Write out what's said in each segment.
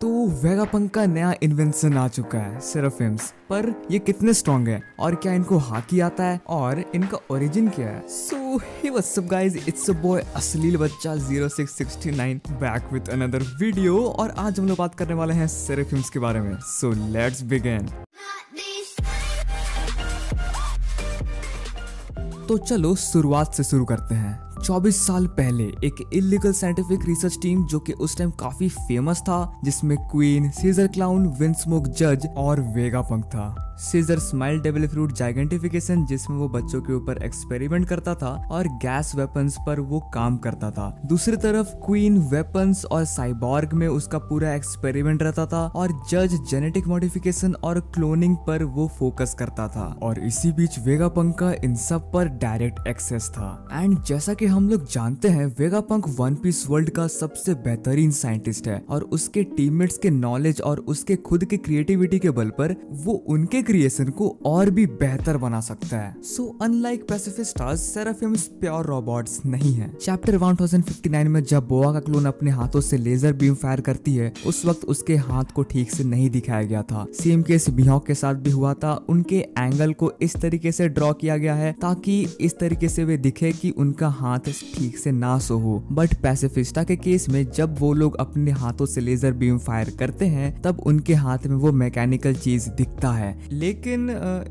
तो वेगापंक का नया इन्वेंशन आ चुका है सेराफिम्स पर ये कितने स्ट्रॉन्ग है और क्या इनको हाकी आता है और इनका ओरिजिन क्या है? So hey what's up guys it's a boy अश्लील बच्चा 0669 बैक विद अनदर वीडियो और आज हम लोग बात करने वाले हैं सेराफिम्स के बारे में। सो लेट्स बिगिन तो चलो शुरुआत से शुरू करते हैं। 24 साल पहले एक इलीगल साइंटिफिक रिसर्च टीम जो कि उस टाइम काफ़ी फ़ेमस था, जिसमें क्वीन सीजर क्लाउन विंसमोक जज और वेगा पंक था। Caesar smile devil fruit gigantification जिसमें वो बच्चों के ऊपर एक्सपेरिमेंट करता था और गैस वेपन्स पर वो काम करता था। दूसरी तरफ़ क्वीन वेपन्स और साइबॉर्ग में उसका पूरा एक्सपेरिमेंट रहता था और जज जेनेटिक मॉडिफिकेशन और क्लोनिंग पर वो फोकस करता था। और इसी बीच वेगा पंक का इन सब पर डायरेक्ट एक्सेस था। एंड जैसा कि हम लोग जानते हैं Vegapunk One Piece world का सबसे बेहतरीन साइंटिस्ट है और उसके टीममेट्स के नॉलेज और उसके खुद के क्रिएटिविटी के बल पर वो उनके क्रिएशन को और भी बेहतर बना सकता है। So unlike seraphims pure robots नहीं है। चैप्टर 1059 में जब बोआ का क्लोन अपने हाथों से लेजर बीम फायर करती है, उस वक्त उसके हाथ को ठीक से नहीं दिखाया गया था। सेम केस बिहॉक के साथ भी हुआ था। उनके एंगल को इस तरीके से ड्रॉ किया गया है ताकि इस तरीके से वे दिखे कि उनका हाथ ठीक से ना सो हो बट पैसिफिस्टा के केस में जब वो लोग अपने हाथों से लेजर बीम फायर करते हैं, तब उनके हाथ में वो मैकेनिकल चीज़ दिखता है। लेकिन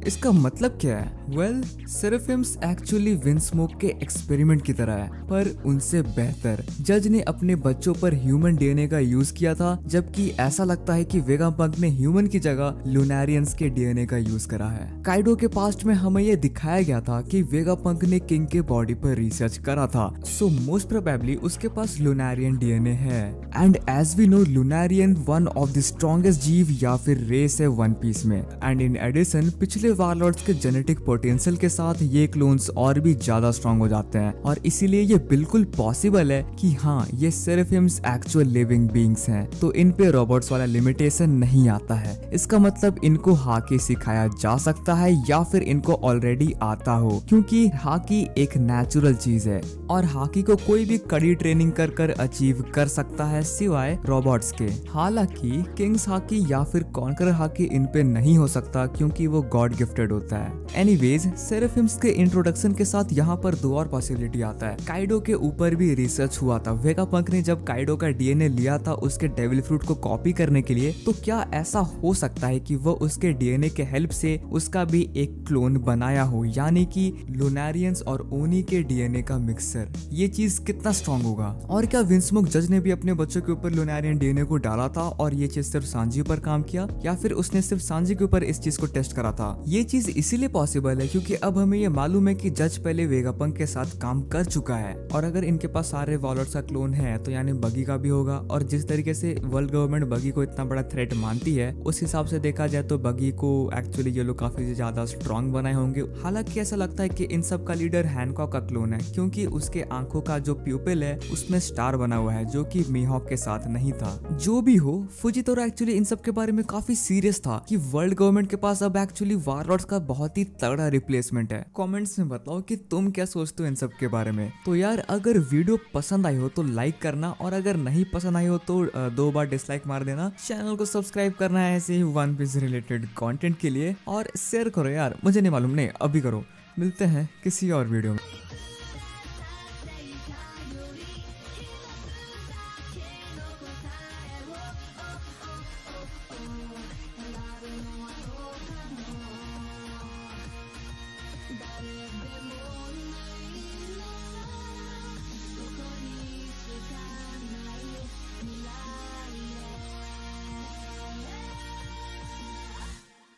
इसका मतलब क्या है? वेल सेरेफिम्स एक्चुअली विंसमोक के एक्सपेरिमेंट की तरह है, पर उनसे बेहतर। जज ने अपने बच्चों पर ह्यूमन डीएनए का यूज़ किया था, जबकि ऐसा लगता है कि वेगापंक ने ह्यूमन की जगह लुनारियंस के डीएनए का यूज़ करा है। काइडो के पास्ट में हमें यह दिखाया गया था कि वेगापंक ने किंग के बॉडी पर रिसर्च करा था। सो मोस्ट प्रोबेबली उसके पास लुनारियन डीएनए है। And as we know Lunarian one of the strongest जीव या फिर रेस है वन पीस में। एंड इन एडिशन पिछले वारलॉर्ड्स के जेनेटिक पोटेंशियल के साथ ये क्लोन्स और भी ज़्यादा स्ट्रॉन्ग हो जाते हैं। और इसीलिए ये बिल्कुल पॉसिबल है कि हाँ ये सेरेफिम्स एक्चुअल लिविंग बींग्स हैं। तो इन पे रोबोट्स वाला लिमिटेशन नहीं आता है। इसका मतलब इनको हाकी सिखाया जा सकता है या फिर इनको ऑलरेडी आता हो। क्योंकि हाकी एक नेचुरल चीज़ है। और हाकी को कोई भी कड़ी ट्रेनिंग कर कर अचीव कर सकता है सिवाय रोबोट्स के। हालाँकि, किंग्स हाकी या फिर कॉन्कर हाकी इन पे नहीं हो सकता क्योंकि वो गॉड गिफ्टेड होता है। एनीवेज सेरेफिम्स के इंट्रोडक्शन के साथ यहाँ पर दो और पॉसिबिलिटी आता है। काइडो के ऊपर भी रिसर्च हुआ था। वेगा पंक ने जब काइडो का डीएनए लिया था उसके डेविल फ्रूट को कॉपी करने के लिए तो क्या ऐसा हो सकता है कि वो उसके डीएनए के हेल्प से उसका भी एक क्लोन बनाया हो? यानी कि लुनारियंस और ओनी के डीएनए का मिक्सर ये चीज़ कितना स्ट्रॉन्ग होगा? और क्या विंसमुक जज ने भी अपने बच्चों के ऊपर लुनारियन डीएनए को डाला था और ये चीज़ सिर्फ़ सांझी पर काम किया? या फिर उसने सिर्फ़ सांझी के ऊपर इस चीज़ को टेस्ट करा था? ये चीज़ इसीलिए पॉसिबल है क्योंकि अब हमें ये मालूम है कि जज पहले वेगापंक के साथ काम कर चुका है। और अगर इनके पास सारे वॉलर्स का क्लोन है तो यानी बगी का भी होगा। और जिस तरीके से वर्ल्ड गवर्नमेंट बगी को इतना बड़ा थ्रेट मानती है, उस हिसाब से देखा जाए तो बगी को एक्चुअली ये लोग काफ़ी ज़्यादा स्ट्रॉन्ग बनाए होंगे। हालाँकि ऐसा लगता है कि इन सब का लीडर हैंडकॉक का क्लोन है, क्योंकि उसके आँखों का जो प्यूपिल है, उसमें स्टार बना हुआ है, जो कि मीहॉक के साथ नहीं था। जो भी हो फुजितोरा एक्चुअली इन सब के बारे में काफ़ी सीरियस था कि वर्ल्ड गवर्नमेंट के पास अब एक्चुअली वारलॉर्ड्स का बहुत ही तगड़ा रिप्लेसमेंट है। कमेंट्स में बताओ कि तुम क्या सोचते हो इन सब के बारे में। तो यार, अगर वीडियो पसंद आई हो तो लाइक करना और अगर नहीं पसंद आई हो तो दो बार डिसलाइक मार देना। चैनल को सब्सक्राइब करना है ऐसे ही वन पीस रिलेटेड कंटेंट के लिए। और शेयर करो यार, मुझे नहीं मालूम। नहीं, अभी करो। मिलते हैं किसी और वीडियो में।